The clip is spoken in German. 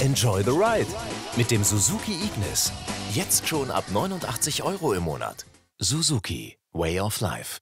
Enjoy the ride mit dem Suzuki Ignis. Jetzt schon ab 89 Euro im Monat. Suzuki Way of Life.